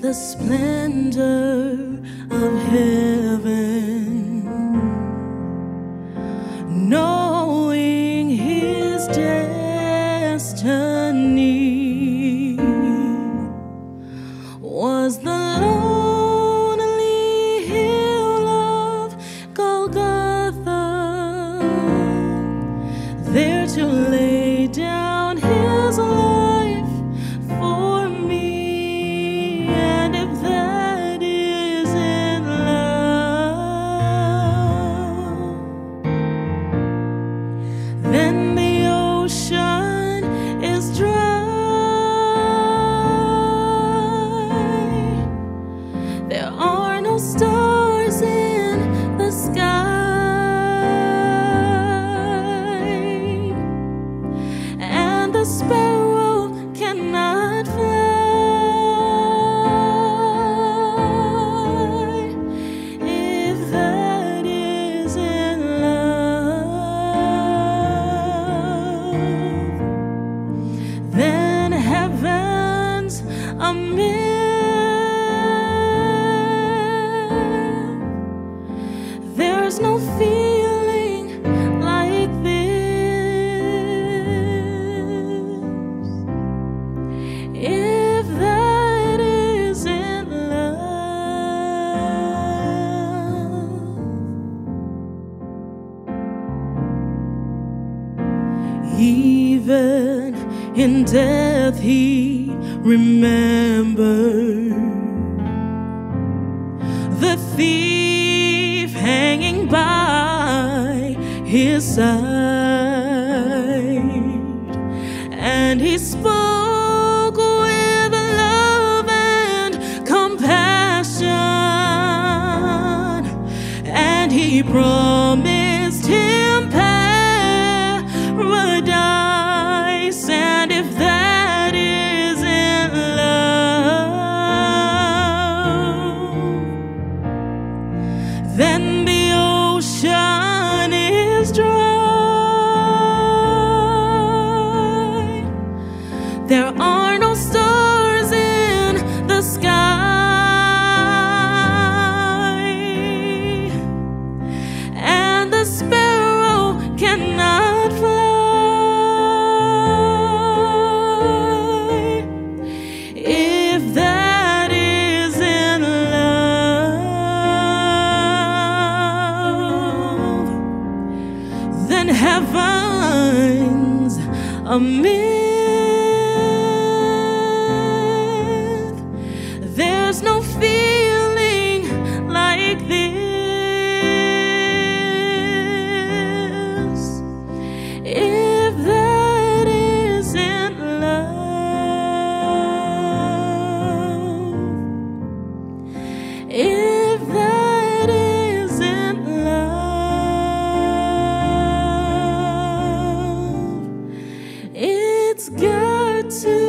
the splendor of heaven. Amen. There's no fear. in death he remembered. The thief hanging by his side. And he spoke with love and compassion. And he brought Then a myth. There's no feeling like this. If that isn't love, if to